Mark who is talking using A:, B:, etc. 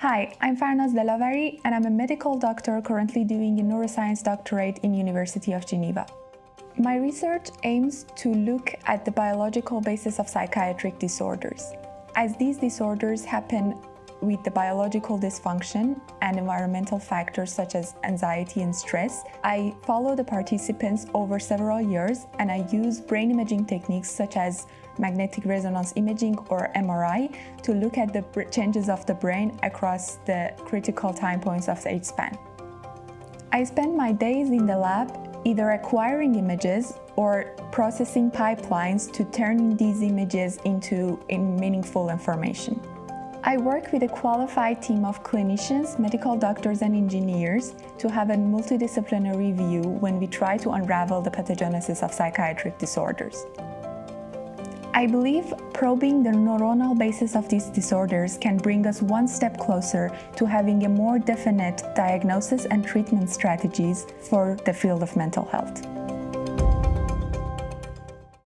A: Hi, I'm Farnaz Delavari, and I'm a medical doctor currently doing a neuroscience doctorate in University of Geneva. My research aims to look at the biological basis of psychiatric disorders. As these disorders happen with the biological dysfunction and environmental factors such as anxiety and stress, I follow the participants over several years and I use brain imaging techniques such as magnetic resonance imaging or MRI to look at the changes of the brain across the critical time points of the age span. I spend my days in the lab either acquiring images or processing pipelines to turn these images into meaningful information. I work with a qualified team of clinicians, medical doctors, and engineers to have a multidisciplinary view when we try to unravel the pathogenesis of psychiatric disorders. I believe probing the neuronal basis of these disorders can bring us one step closer to having a more definite diagnosis and treatment strategies for the field of mental health.